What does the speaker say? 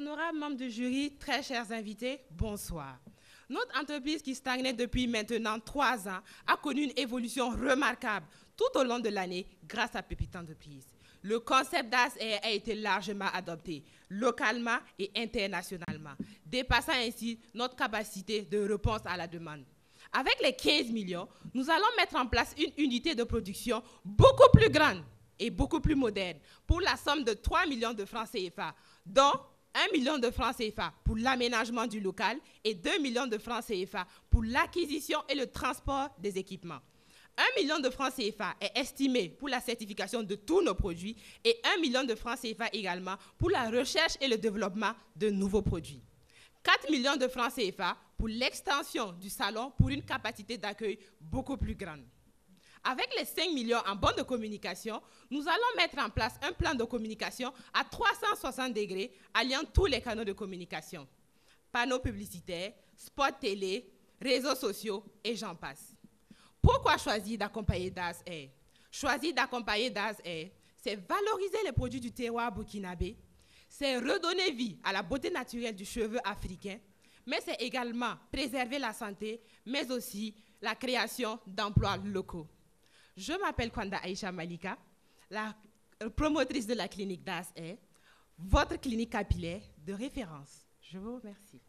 Honorables membres du jury, très chers invités, bonsoir. Notre entreprise qui stagnait depuis maintenant trois ans a connu une évolution remarquable tout au long de l'année grâce à Pépite Entreprise. Le concept d'AS a été largement adopté, localement et internationalement, dépassant ainsi notre capacité de réponse à la demande. Avec les 15 millions, nous allons mettre en place une unité de production beaucoup plus grande et beaucoup plus moderne pour la somme de 3 millions de francs CFA, dont 1 million de francs CFA pour l'aménagement du local et 2 millions de francs CFA pour l'acquisition et le transport des équipements. 1 million de francs CFA est estimé pour la certification de tous nos produits et 1 million de francs CFA également pour la recherche et le développement de nouveaux produits. 4 millions de francs CFA pour l'extension du salon pour une capacité d'accueil beaucoup plus grande. Avec les 5 millions en bande de communication, nous allons mettre en place un plan de communication à 360 degrés alliant tous les canaux de communication. Panneaux publicitaires, spots télé, réseaux sociaux et j'en passe. Pourquoi choisir d'accompagner DAS Air? Choisir d'accompagner DAS Air, c'est valoriser les produits du terroir burkinabé, c'est redonner vie à la beauté naturelle du cheveu africain, mais c'est également préserver la santé, mais aussi la création d'emplois locaux. Je m'appelle Kwanda Aisha Malika, la promotrice de la clinique DAS Air, votre clinique capillaire de référence. Je vous remercie.